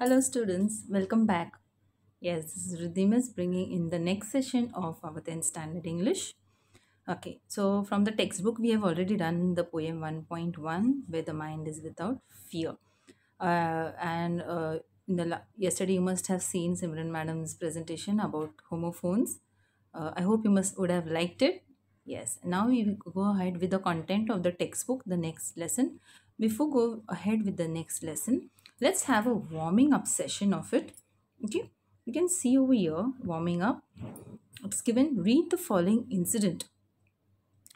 Hello students, welcome back. Yes, this is Ridhimas bringing in the next session of our 10th standard English. Okay, so from the textbook we have already done the poem 1.1 where the mind is without fear. Uh, and uh, in the yesterday you must have seen Simran madam's presentation about homophones. Uh, I hope you must would have liked it. Yes. Now we go ahead with the content of the textbook, the next lesson. Before go ahead with the next lesson, let's have a warming up session of it. Okay. You can see over here warming up. It's given read the following incident.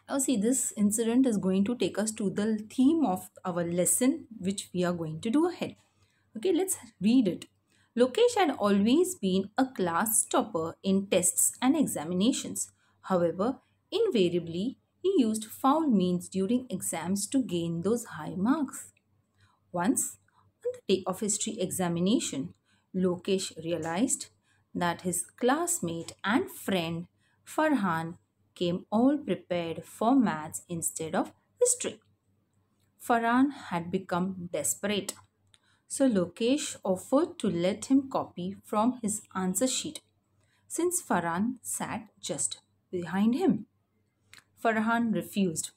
Now see this incident is going to take us to the theme of our lesson which we are going to do ahead. Okay, let's read it. Lokesh had always been a class topper in tests and examinations. However, invariably, he used foul means during exams to gain those high marks. Once, day of history examination, Lokesh realized that his classmate and friend Farhan came all prepared for maths instead of history. Farhan had become desperate. So Lokesh offered to let him copy from his answer sheet since Farhan sat just behind him. Farhan refused.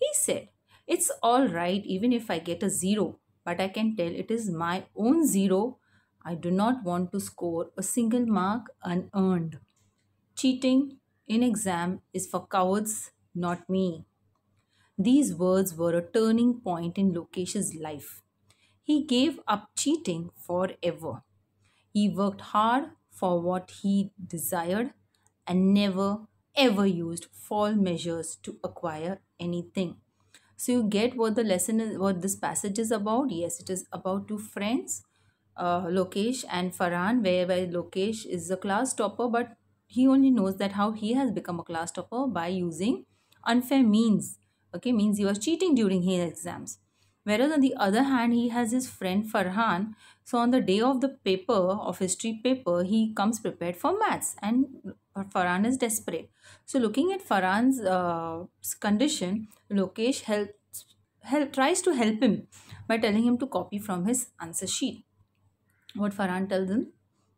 He said, It's all right even if I get a zero, but I can tell it is my own zero. I do not want to score a single mark unearned. Cheating in exam is for cowards, not me. These words were a turning point in Lokesh's life. He gave up cheating forever. He worked hard for what he desired and never ever used false measures to acquire anything. So you get what the lesson is, what this passage is about. Yes, it is about two friends, uh, Lokesh and Farhan, whereby Lokesh is a class topper, but he only knows that how he has become a class topper by using unfair means. Okay, means he was cheating during his exams. Whereas on the other hand, he has his friend Farhan. So on the day of the paper, of history paper, he comes prepared for maths and Farhan is desperate. So looking at Farhan's uh, condition, Lokesh helps, help, tries to help him by telling him to copy from his answer sheet. What Farhan tells him?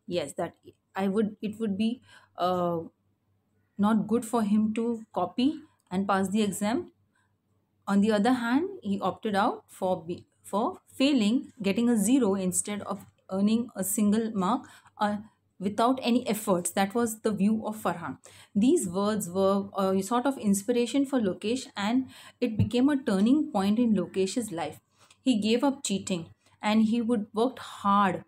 Yes, that I would it would be uh, not good for him to copy and pass the exam on the other hand, he opted out for be, for failing, getting a zero instead of earning a single mark uh, without any efforts. That was the view of Farhan. These words were a sort of inspiration for Lokesh, and it became a turning point in Lokesh's life. He gave up cheating, and he would worked hard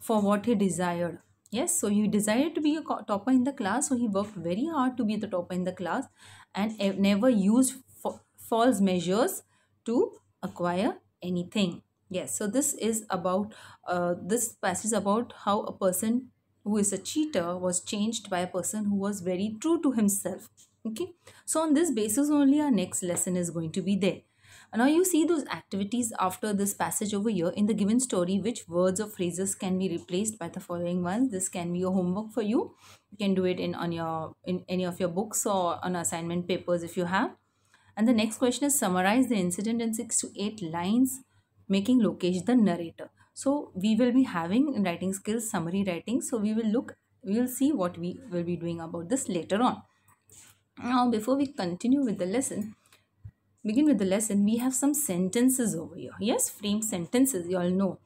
for what he desired. Yes, so he desired to be a topper in the class, so he worked very hard to be the topper in the class and never used fa- false measures to acquire anything. Yes, so this is about uh, this passage about how a person who is a cheater was changed by a person who was very true to himself. Okay, so on this basis only our next lesson is going to be there. Now you see those activities after this passage over here in the given story which words or phrases can be replaced by the following ones. This can be your homework for you. You can do it in on your in any of your books or on assignment papers if you have. And the next question is summarize the incident in 6 to 8 lines making Lokesh the narrator. So we will be having writing skills summary writing. So we will look we will see what we will be doing about this later on. Now before we continue with the lesson, begin with the lesson, we have some sentences over here. Yes, frame sentences, you all know.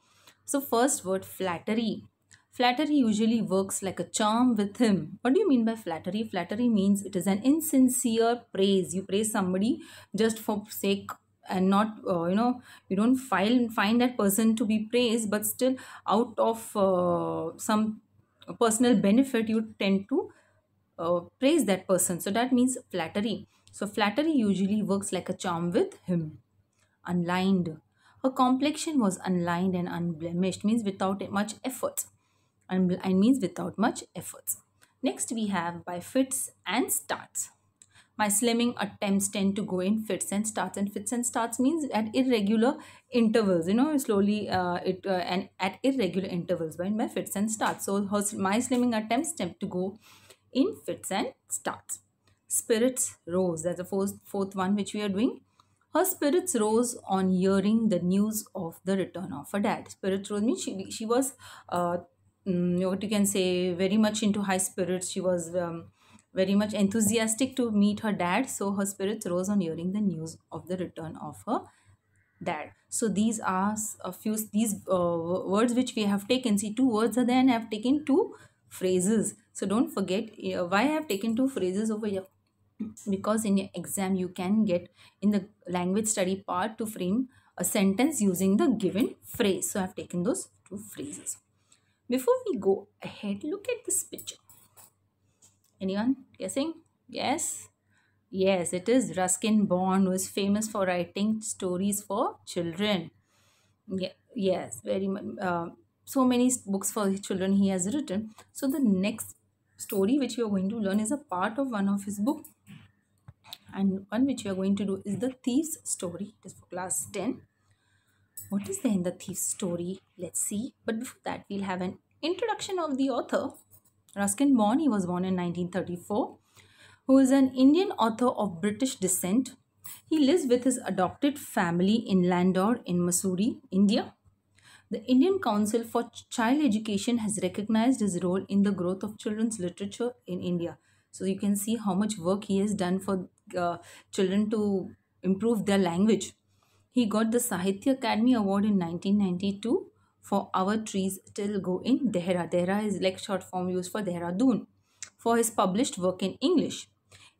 So, first word flattery. Flattery usually works like a charm with him. What do you mean by flattery? Flattery means it is an insincere praise. You praise somebody just for sake and not uh, you know you don't find find that person to be praised but still out of uh, some personal benefit you tend to uh, praise that person. So that means flattery. So flattery usually works like a charm with him. Unlined. Her complexion was unlined and unblemished, means without much effort. And means without much efforts. Next we have by fits and starts. My slimming attempts tend to go in fits and starts, and fits and starts means at irregular intervals. You know, slowly uh, it uh, and at irregular intervals. By my fits and starts. So her, my slimming attempts tend to go in fits and starts. Spirits rose. That's the fourth, fourth one which we are doing. Her spirits rose on hearing the news of the return of her dad. Spirits rose means she, she was, uh, mm, what you can say, very much into high spirits. She was um, very much enthusiastic to meet her dad. So her spirits rose on hearing the news of the return of her dad. So these are a few these uh, words which we have taken. See, two words are there, and I have taken two phrases. So don't forget uh, why I have taken two phrases over here because in your exam you can get in the language study part to frame a sentence using the given phrase so i've taken those two phrases before we go ahead look at this picture anyone guessing? Yes. Yes it is. Ruskin bond who is famous for writing stories for children. Yeah, yes very uh, so many books for children he has written. So the next story which you are going to learn is a part of one of his book. And one which we are going to do is the thief's story. It is for class 10 what is there in the thief's story? Let's see. But before that we'll have an introduction of the author ruskin bond he was born in 1934 who is an indian author of british descent he lives with his adopted family in Landour in Mussoorie, India. The Indian Council for Child Education has recognized his role in the growth of children's literature in India. So you can see how much work he has done for uh, children to improve their language. He got the Sahitya Akademi Award in 1992 for Our Trees Still Grow in Dehra. Dehra is like short form used for Dehradun for his published work in English.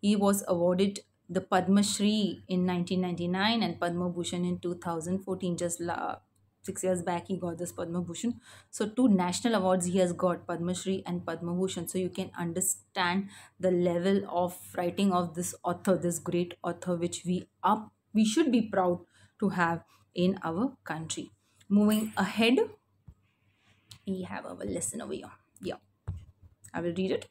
He was awarded the Padma Shri in 1999 and Padma Bhushan in 2014. Just la- six years back, he got this Padma Bhushan. So, two national awards he has got Padma Shri and Padma Bhushan. So, you can understand the level of writing of this author, this great author, which we up we should be proud to have in our country. Moving ahead, we have our lesson over here. Yeah, I will read it.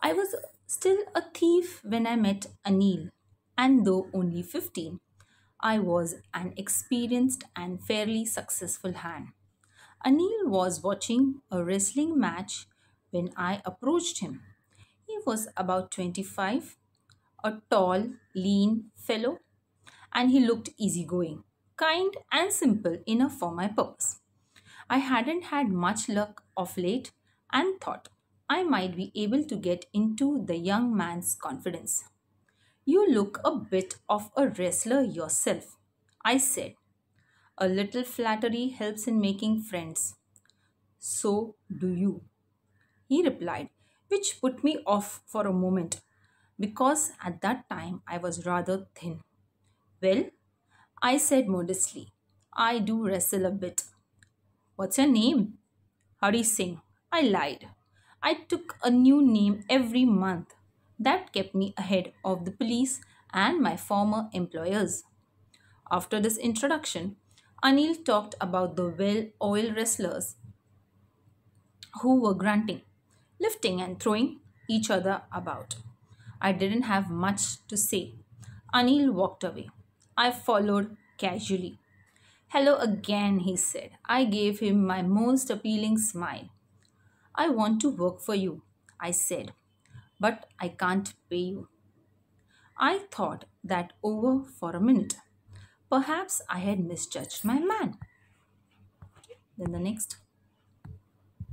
I was still a thief when I met Anil, and though only 15, I was an experienced and fairly successful hand. Anil was watching a wrestling match when I approached him. He was about 25, a tall, lean fellow, and he looked easygoing, kind, and simple enough for my purpose. I hadn't had much luck of late and thought I might be able to get into the young man's confidence. You look a bit of a wrestler yourself, I said. A little flattery helps in making friends. So do you. He replied, which put me off for a moment because at that time I was rather thin. Well, I said modestly, I do wrestle a bit. What's your name? Hari Singh. I lied. I took a new name every month. That kept me ahead of the police and my former employers. After this introduction, Anil talked about the well oiled wrestlers who were grunting, lifting, and throwing each other about. I didn't have much to say. Anil walked away. I followed casually. Hello again, he said. I gave him my most appealing smile. I want to work for you, I said, but I can't pay you. I thought that over for a minute. Perhaps I had misjudged my man. Then the next.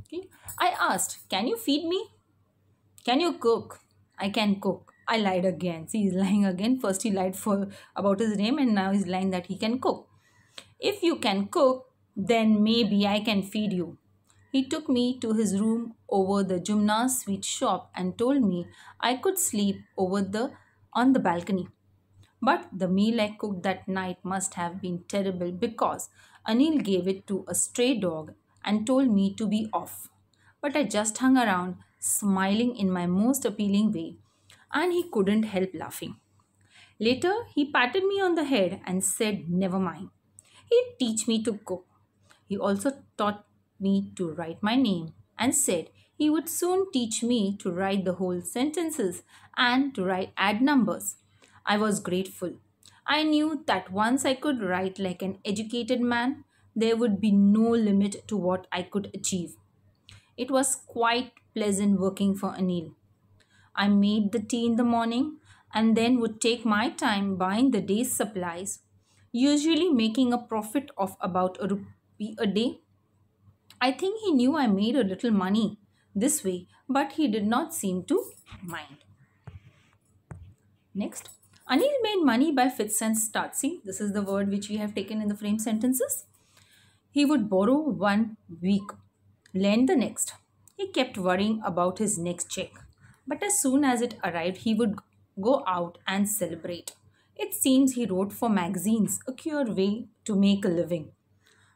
Okay. I asked, Can you feed me? Can you cook? I can cook. I lied again. See, he's lying again. First, he lied for about his name, and now he's lying that he can cook. If you can cook, then maybe I can feed you. He took me to his room over the Jumna's sweet shop and told me I could sleep over the on the balcony. But the meal I cooked that night must have been terrible because Anil gave it to a stray dog and told me to be off. But I just hung around, smiling in my most appealing way, and he couldn't help laughing. Later, he patted me on the head and said, Never mind. He'd teach me to go. He also taught me to write my name and said he would soon teach me to write the whole sentences and to write add numbers. I was grateful. I knew that once I could write like an educated man, there would be no limit to what I could achieve. It was quite pleasant working for Anil. I made the tea in the morning and then would take my time buying the day's supplies, usually making a profit of about a rupee a day. I think he knew I made a little money this way, but he did not seem to mind. Next, Anil made money by fits and starts. See, this is the word which we have taken in the frame sentences. He would borrow one week, lend the next. He kept worrying about his next check. But as soon as it arrived, he would go out and celebrate. It seems he wrote for magazines, a cure way to make a living.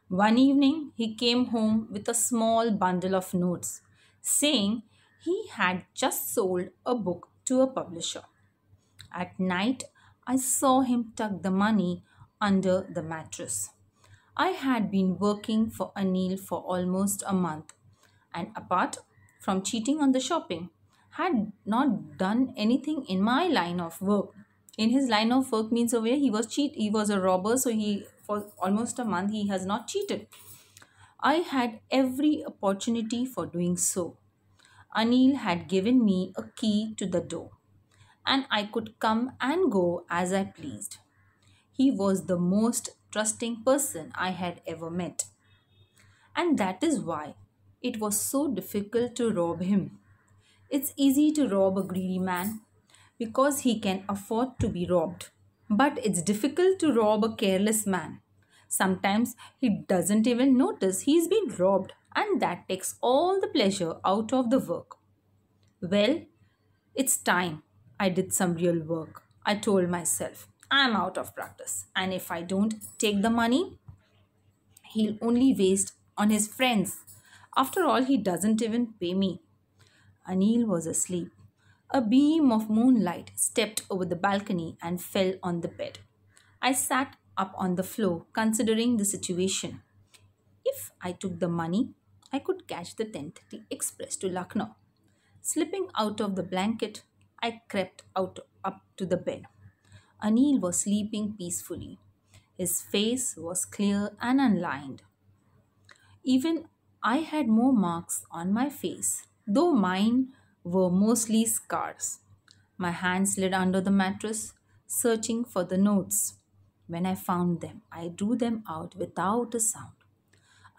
One evening, he came home with a small bundle of notes, saying he had just sold a book to a publisher. At night, I saw him tuck the money under the mattress. I had been working for Anil for almost a month, and apart from cheating on the shopping, had not done anything in my line of work. In his line of work means here he was cheat he was a robber, so he for almost a month he has not cheated. I had every opportunity for doing so. Anil had given me a key to the door, and I could come and go as I pleased. He was the most trusting person I had ever met. And that is why it was so difficult to rob him. It's easy to rob a greedy man because he can afford to be robbed. But it's difficult to rob a careless man. Sometimes he doesn't even notice he's been robbed, and that takes all the pleasure out of the work. Well, it's time I did some real work. I told myself, I'm out of practice, and if I don't take the money, he'll only waste on his friends. After all, he doesn't even pay me. Anil was asleep. A beam of moonlight stepped over the balcony and fell on the bed. I sat up on the floor, considering the situation. If I took the money, I could catch the 10:30 express to Lucknow. Slipping out of the blanket, I crept out up to the bed. Anil was sleeping peacefully. His face was clear and unlined. Even I had more marks on my face, though mine were mostly scars. My hand slid under the mattress, searching for the notes. When I found them, I drew them out without a sound.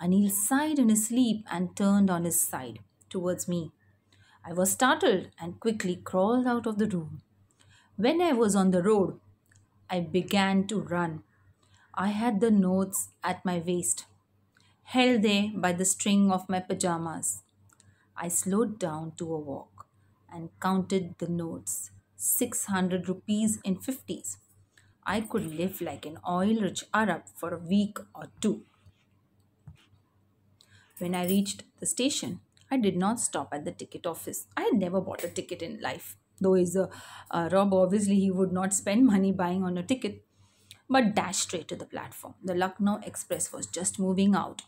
Anil sighed in his sleep and turned on his side towards me. I was startled and quickly crawled out of the room. When I was on the road, I began to run. I had the notes at my waist, held there by the string of my pajamas. I slowed down to a walk and counted the notes 600 rupees in 50s. I could live like an oil rich Arab for a week or two. When I reached the station, I did not stop at the ticket office. I had never bought a ticket in life. Though he's a, a robber, obviously he would not spend money buying on a ticket, but dashed straight to the platform. The Lucknow Express was just moving out.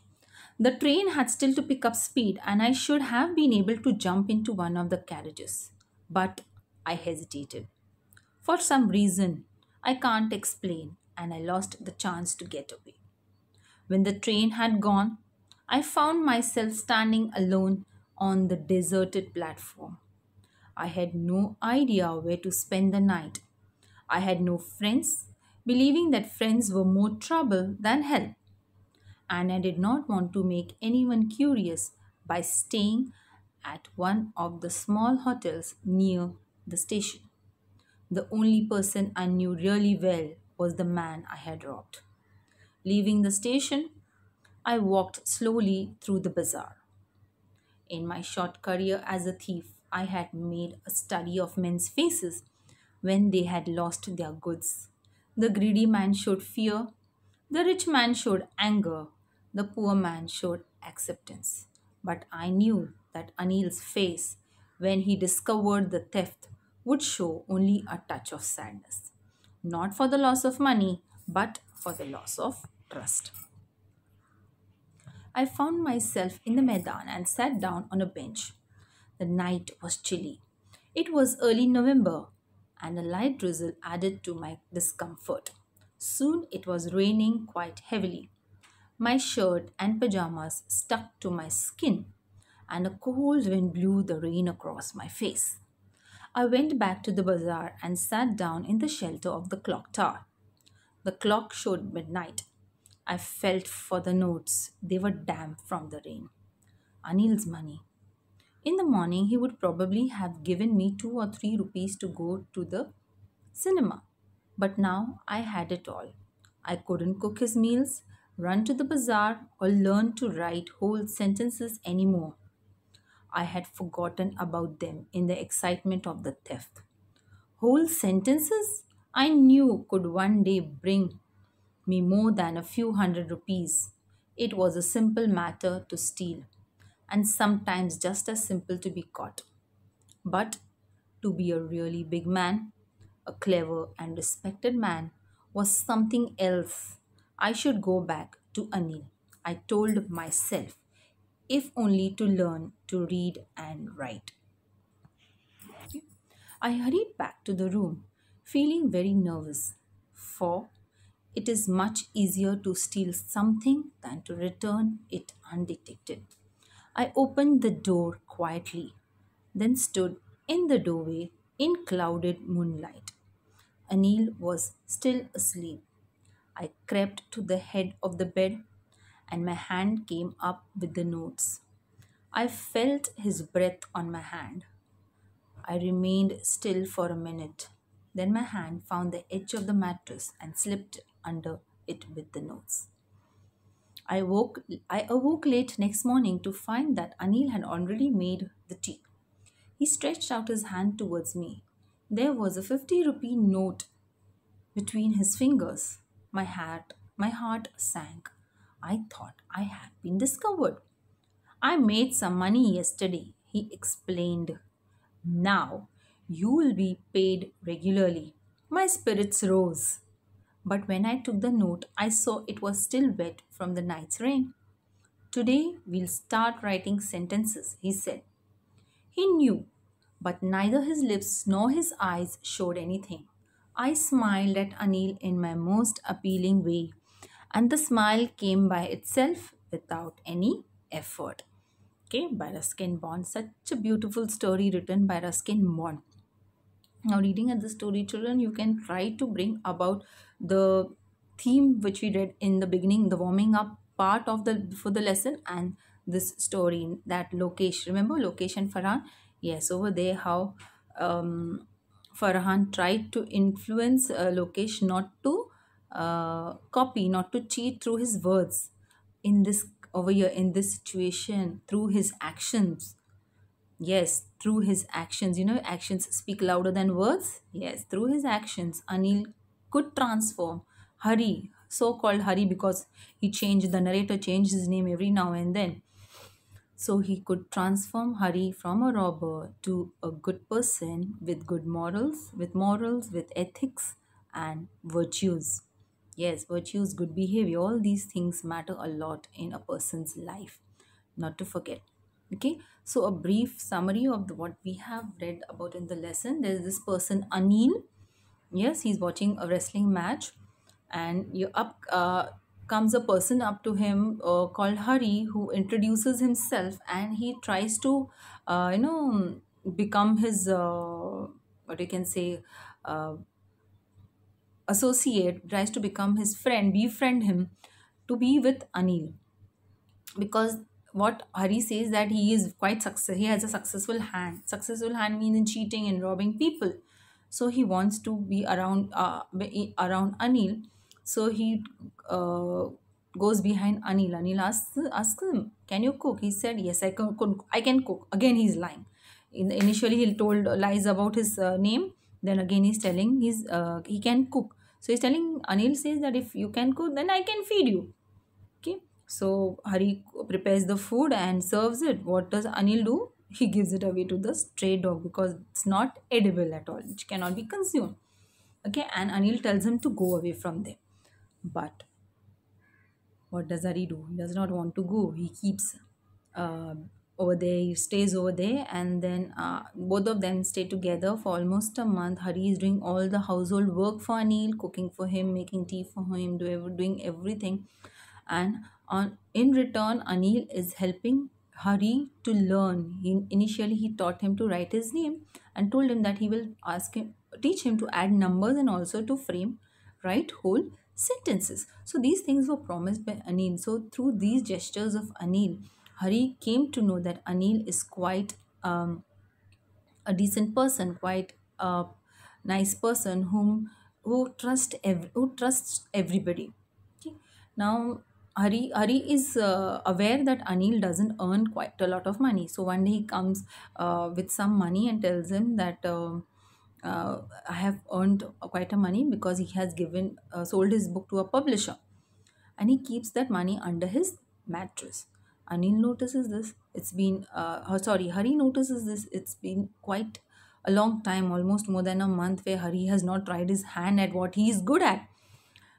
The train had still to pick up speed, and I should have been able to jump into one of the carriages. But I hesitated. For some reason, I can't explain, and I lost the chance to get away. When the train had gone, I found myself standing alone on the deserted platform. I had no idea where to spend the night. I had no friends, believing that friends were more trouble than help. And I did not want to make anyone curious by staying at one of the small hotels near the station. The only person I knew really well was the man I had robbed. Leaving the station, I walked slowly through the bazaar. In my short career as a thief, I had made a study of men's faces when they had lost their goods. The greedy man showed fear, the rich man showed anger, the poor man showed acceptance. But I knew that Anil's face, when he discovered the theft, would show only a touch of sadness. Not for the loss of money, but for the loss of trust. I found myself in the Maidan and sat down on a bench. The night was chilly. It was early November, and a light drizzle added to my discomfort. Soon it was raining quite heavily. My shirt and pajamas stuck to my skin, and a cold wind blew the rain across my face. I went back to the bazaar and sat down in the shelter of the clock tower. The clock showed midnight. I felt for the notes. They were damp from the rain. Anil's money. In the morning, he would probably have given me two or three rupees to go to the cinema. But now I had it all. I couldn't cook his meals, run to the bazaar, or learn to write whole sentences anymore. I had forgotten about them in the excitement of the theft. Whole sentences I knew could one day bring me more than a few hundred rupees. It was a simple matter to steal, and sometimes just as simple to be caught. But to be a really big man, a clever and respected man, was something else. I should go back to Anil. I told myself, if only to learn to read and write. I hurried back to the room, feeling very nervous, for it is much easier to steal something than to return it undetected. I opened the door quietly, then stood in the doorway in clouded moonlight. Anil was still asleep. I crept to the head of the bed and my hand came up with the notes. I felt his breath on my hand. I remained still for a minute. Then my hand found the edge of the mattress and slipped under it with the notes. I woke I awoke late next morning to find that Anil had already made the tea. He stretched out his hand towards me. There was a 50 rupee note between his fingers. My heart my heart sank. I thought I had been discovered. I made some money yesterday, he explained. Now you will be paid regularly. My spirits rose. But when I took the note, I saw it was still wet from the night's rain. Today we'll start writing sentences, he said. He knew, but neither his lips nor his eyes showed anything. I smiled at Anil in my most appealing way, and the smile came by itself without any effort. Okay, by Ruskin Bond. Such a beautiful story written by Ruskin Bond. Now, reading at the story, children, you can try to bring about the theme which we read in the beginning, the warming up part of the for the lesson, and this story that Lokesh. Remember Lokesh and Farhan? Yes, over there how um, Farhan tried to influence uh, Lokesh not to uh, copy, not to cheat through his words in this over here in this situation through his actions Yes, through his actions. You know, actions speak louder than words. Yes, through his actions, Anil could transform Hari, so called Hari, because he changed, the narrator changed his name every now and then. So he could transform Hari from a robber to a good person with good morals, with morals, with ethics and virtues. Yes, virtues, good behavior, all these things matter a lot in a person's life. Not to forget okay so a brief summary of what we have read about in the lesson there's this person anil yes he's watching a wrestling match and you up uh, comes a person up to him uh, called hari who introduces himself and he tries to uh, you know become his uh, what you can say uh, associate tries to become his friend befriend him to be with anil because what Hari says that he is quite success. He has a successful hand. Successful hand means in cheating and robbing people. So he wants to be around uh, be around Anil. So he uh, goes behind Anil. Anil asks, asks him, "Can you cook?" He said, "Yes, I can. cook. I can cook." Again, he's lying. In initially, he told lies about his uh, name. Then again, he's telling he's uh, he can cook. So he's telling Anil says that if you can cook, then I can feed you. Okay so Hari prepares the food and serves it. What does Anil do? He gives it away to the stray dog because it's not edible at all, It cannot be consumed. Okay, and Anil tells him to go away from there. But what does Hari do? He does not want to go. He keeps uh, over there, he stays over there, and then uh, both of them stay together for almost a month. Hari is doing all the household work for Anil, cooking for him, making tea for him, do, doing everything and on in return anil is helping Hari to learn. He, initially, he taught him to write his name and told him that he will ask him, teach him to add numbers and also to frame, write whole sentences. So these things were promised by Anil. So through these gestures of Anil, Hari came to know that Anil is quite um, a decent person, quite a nice person whom who trust ev- who trusts everybody. Okay. Now Hari Hari is uh, aware that Anil doesn't earn quite a lot of money. So one day he comes uh, with some money and tells him that. um uh, I have earned quite a money because he has given uh, sold his book to a publisher and he keeps that money under his mattress. Anil notices this. It's been, uh, oh, sorry, Hari notices this. It's been quite a long time, almost more than a month, where Hari has not tried his hand at what he is good at.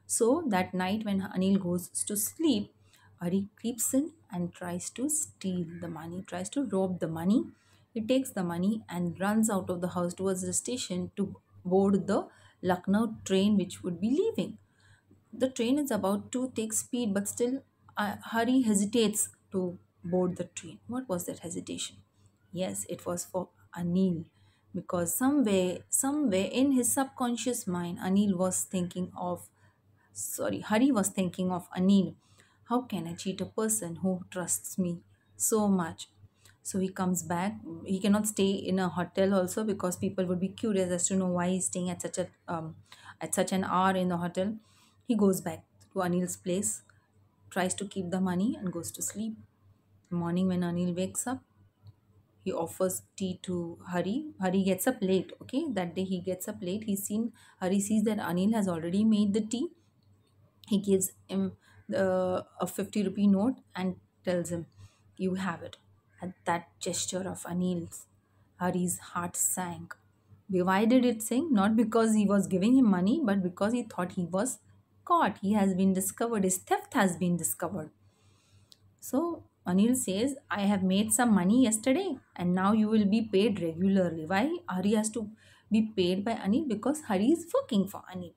So that night, when Anil goes to sleep, Hari creeps in and tries to steal the money, tries to rob the money. He takes the money and runs out of the house towards the station to board the Lucknow train, which would be leaving the train is about to take speed, but still uh, Hari hesitates to board the train. What was that hesitation? Yes, it was for Anil because somewhere, somewhere in his subconscious mind, Anil was thinking of, sorry, Hari was thinking of Anil. How can I cheat a person who trusts me so much? So he comes back. He cannot stay in a hotel also because people would be curious as to know why he's staying at such a um, at such an hour in the hotel. He goes back to Anil's place, tries to keep the money, and goes to sleep. Morning when Anil wakes up, he offers tea to Hari. Hari gets up late. Okay, that day he gets up late. He's seen Hari sees that Anil has already made the tea. He gives him the a fifty rupee note and tells him, "You have it." At that gesture of Anil's, Hari's heart sank. Why did it sink? Not because he was giving him money, but because he thought he was caught. He has been discovered. His theft has been discovered. So Anil says, I have made some money yesterday and now you will be paid regularly. Why? Hari has to be paid by Anil because Hari is working for Anil.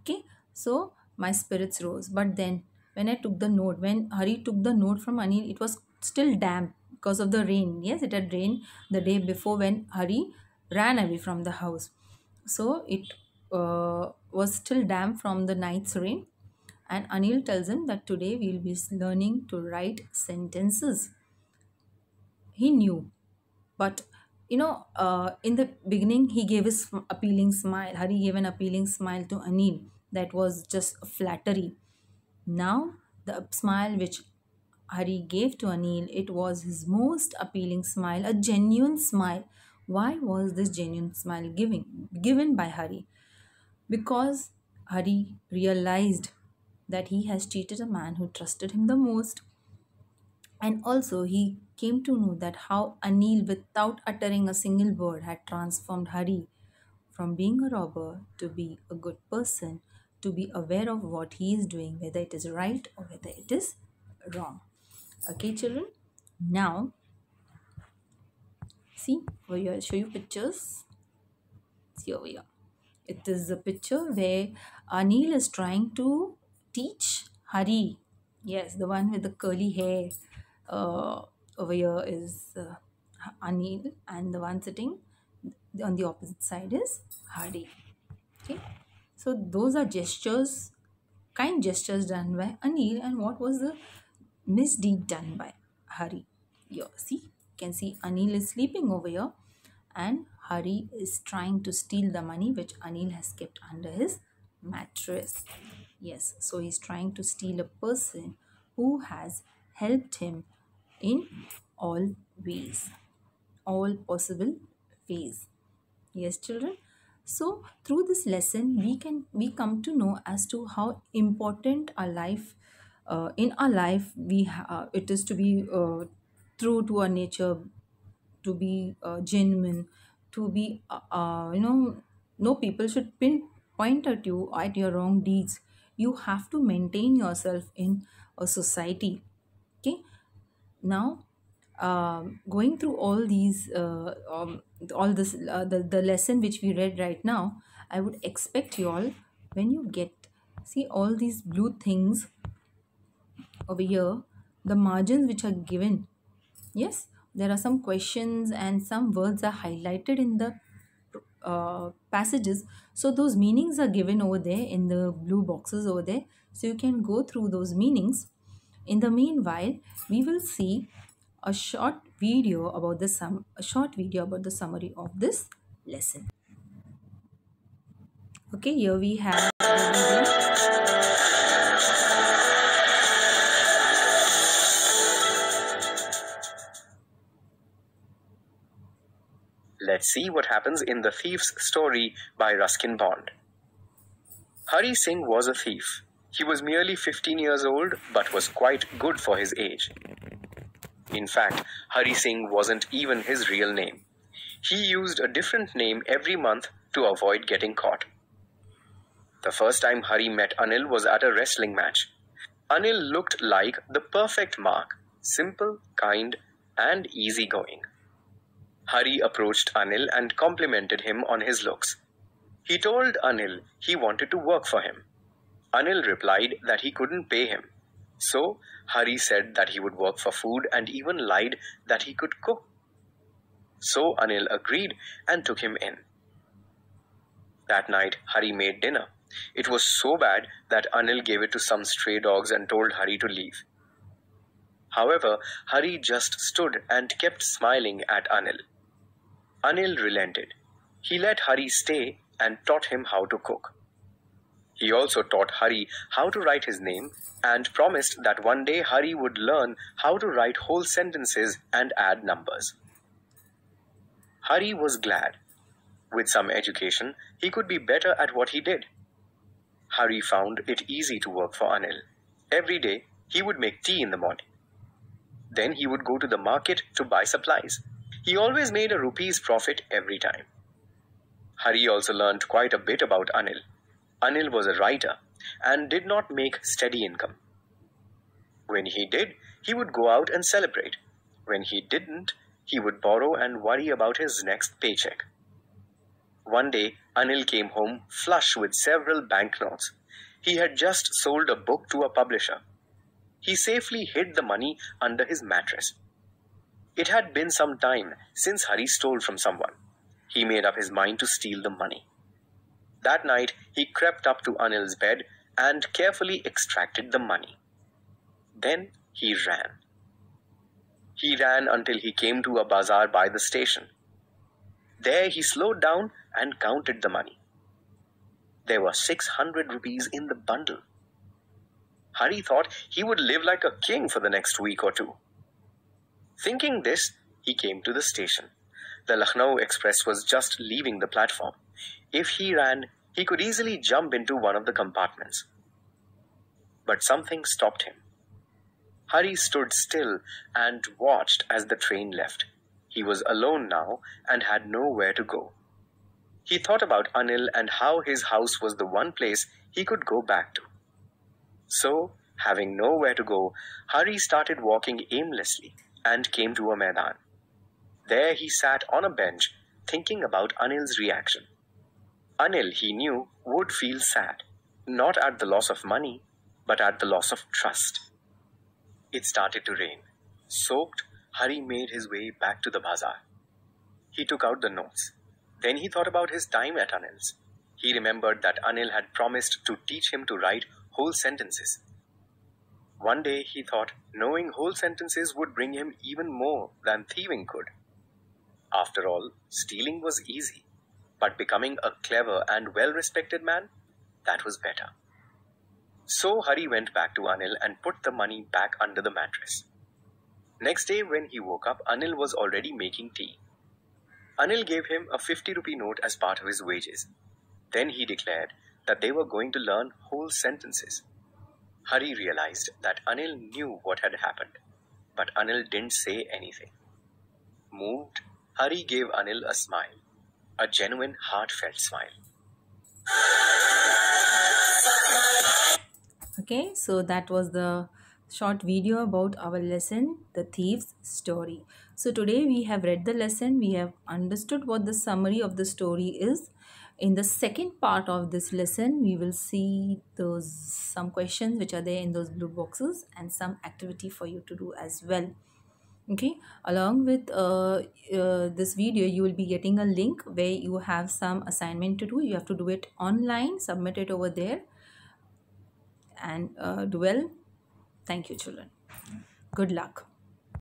Okay, so my spirits rose. But then when I took the note, when Hari took the note from Anil, it was still damp because of the rain. Yes, it had rained the day before when Hari ran away from the house. So it uh, was still damp from the night's rain and Anil tells him that today we'll be learning to write sentences. He knew, but you know, uh, in the beginning, he gave his appealing smile. Hari gave an appealing smile to Anil that was just flattery. Now, the smile which Hari gave to Anil, it was his most appealing smile, a genuine smile. Why was this genuine smile giving given by Hari? Because Hari realized that he has cheated a man who trusted him the most. And also, he came to know that how Anil, without uttering a single word, had transformed Hari from being a robber to be a good person, to be aware of what he is doing, whether it is right or whether it is wrong. Okay, children? Now, see, over here, I'll show you pictures. See over here. It is a picture where Anil is trying to teach Hari. Yes, the one with the curly hair uh, over here is uh, Anil, and the one sitting on the opposite side is Hari. Okay, so those are gestures, kind gestures done by Anil, and what was the misdeed done by Hari? Here, see, you can see Anil is sleeping over here, and Hari is trying to steal the money which Anil has kept under his mattress. Yes, so he's trying to steal a person who has helped him in all ways, all possible ways. Yes, children. So through this lesson, we can we come to know as to how important our life, uh, in our life, we ha- it is to be uh, true to our nature, to be uh, genuine, to be uh, uh, you know, no people should pin point at you at your wrong deeds. You have to maintain yourself in a society. Okay, now um, going through all these uh, um, all this uh, the, the lesson which we read right now i would expect you all when you get see all these blue things over here the margins which are given Yes, there are some questions and some words are highlighted in the uh, passages. So those meanings are given over there in the blue boxes over there. So you can go through those meanings. In the meanwhile, we will see a short video about the sum a short video about the summary of this lesson. Okay, here we have Let's see what happens in The Thief's Story by Ruskin Bond. Hari Singh was a thief. He was merely 15 years old, but was quite good for his age. In fact, Hari Singh wasn't even his real name. He used a different name every month to avoid getting caught. The first time Hari met Anil was at a wrestling match. Anil looked like the perfect mark simple, kind, and easygoing. Hari approached Anil and complimented him on his looks. He told Anil he wanted to work for him. Anil replied that he couldn't pay him. So, Hari said that he would work for food and even lied that he could cook. So, Anil agreed and took him in. That night, Hari made dinner. It was so bad that Anil gave it to some stray dogs and told Hari to leave. However, Hari just stood and kept smiling at Anil. Anil relented. He let Hari stay and taught him how to cook. He also taught Hari how to write his name and promised that one day Hari would learn how to write whole sentences and add numbers. Hari was glad. With some education, he could be better at what he did. Hari found it easy to work for Anil. Every day, he would make tea in the morning. Then he would go to the market to buy supplies. He always made a rupee's profit every time. Hari also learned quite a bit about Anil. Anil was a writer and did not make steady income. When he did, he would go out and celebrate. When he didn't, he would borrow and worry about his next paycheck. One day, Anil came home flush with several banknotes. He had just sold a book to a publisher. He safely hid the money under his mattress. It had been some time since Hari stole from someone. He made up his mind to steal the money. That night, he crept up to Anil's bed and carefully extracted the money. Then he ran. He ran until he came to a bazaar by the station. There he slowed down and counted the money. There were 600 rupees in the bundle. Hari thought he would live like a king for the next week or two. Thinking this, he came to the station. The Lucknow Express was just leaving the platform. If he ran, he could easily jump into one of the compartments. But something stopped him. Hari stood still and watched as the train left. He was alone now and had nowhere to go. He thought about Anil and how his house was the one place he could go back to. So, having nowhere to go, Hari started walking aimlessly and came to a Maidan. There he sat on a bench thinking about Anil's reaction. Anil, he knew, would feel sad, not at the loss of money, but at the loss of trust. It started to rain. Soaked, Hari made his way back to the bazaar. He took out the notes. Then he thought about his time at Anil's. He remembered that Anil had promised to teach him to write whole sentences. One day he thought knowing whole sentences would bring him even more than thieving could. After all, stealing was easy, but becoming a clever and well respected man, that was better. So Hari went back to Anil and put the money back under the mattress. Next day, when he woke up, Anil was already making tea. Anil gave him a 50 rupee note as part of his wages. Then he declared that they were going to learn whole sentences. Hari realized that Anil knew what had happened, but Anil didn't say anything. Moved, Hari gave Anil a smile, a genuine, heartfelt smile. Okay, so that was the short video about our lesson, The Thief's Story. So today we have read the lesson, we have understood what the summary of the story is. In the second part of this lesson, we will see those some questions which are there in those blue boxes and some activity for you to do as well. okay? Along with uh, uh, this video you will be getting a link where you have some assignment to do. You have to do it online submit it over there and uh, do well. Thank you children. Good luck